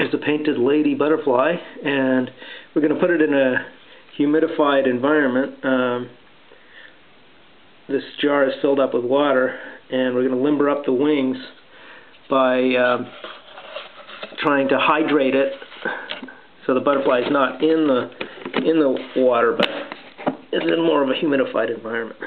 is the painted lady butterfly and we're going to put it in a humidified environment. Um, this jar is filled up with water and we're going to limber up the wings by um, trying to hydrate it so the butterfly is not in the in the water but is in more of a humidified environment.